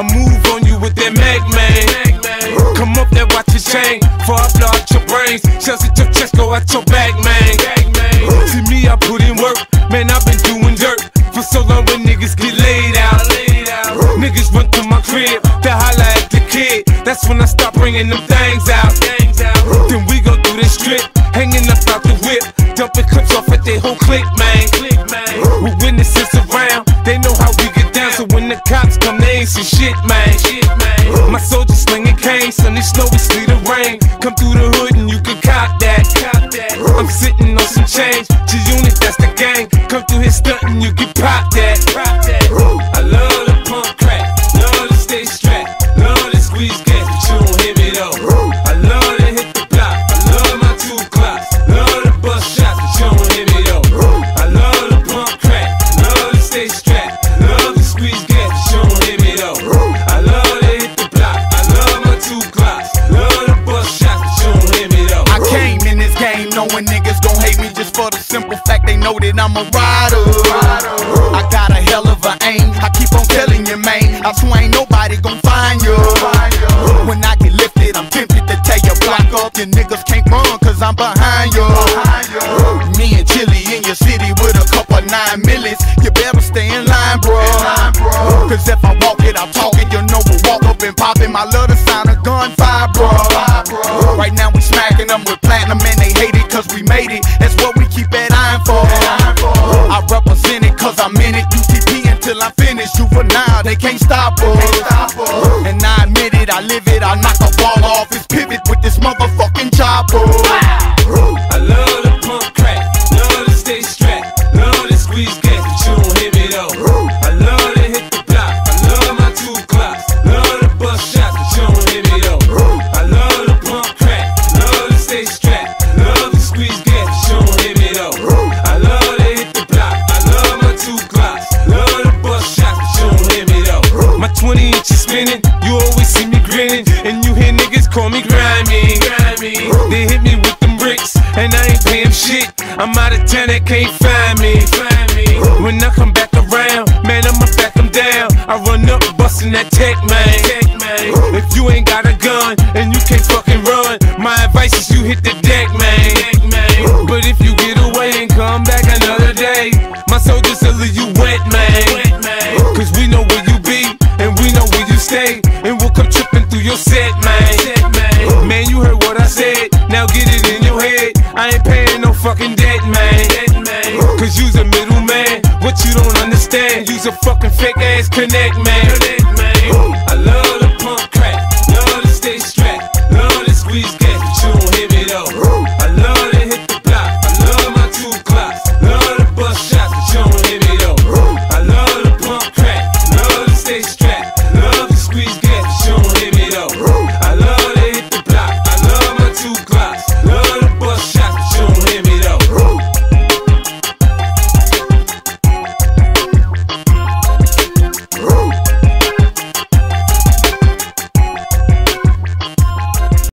I move on you with that mag man. Come up there, watch your chain. For I blow out your brains. Shells at your chest, go at your back, man. See me, I put in work. Man, I've been doing dirt for so long when niggas get laid out. Niggas run to my crib, to holla at the kid. That's when I start bringing them things out. Then we go through the strip, hanging up out the whip, dumping clips off at they whole clique, man. With witnesses around, they know how we cops come, they ain't see shit, man. My soldiers slinging canes, sunny, snowy, sleet, and rain. Come through the hood and you can cop that. I'm sitting on some change, G-Unit, that's the gang. Come through here stunting, you can pop knowing niggas gon' hate me just for the simple fact they know that I'm a rider. I got a hell of a aim. I keep on telling you, man. I swear ain't nobody gon' find you. When I get lifted, I'm tempted to tear your block up. Your niggas can't run cause I'm behind you. Me and Chili in your city with a couple nine millies. You better stay in line, bro. Cause if I walk it, I talk it. You know we walk up and pop it. My love the sound of gunfire, bro. Right now we smacking them with platinum and I'm in it. UTP until I'm finished. Juvenile, they can't stop us. And I admit it, I live it. I knock me grimy. They hit me with them bricks, and I ain't paying shit. I'm out of town, they can't find me. When I come back around, man, I'ma back them down. I run up, bustin' that tech, man. If you ain't got a gun and you can't fucking run, my advice is you hit the deck, man. But if you get away and come back another day, my soldiers will leave you wet, man. stand. Use a fucking fake ass connect, man. Connect, man. I love the pump crack, love to stay strapped, love to squeeze gas.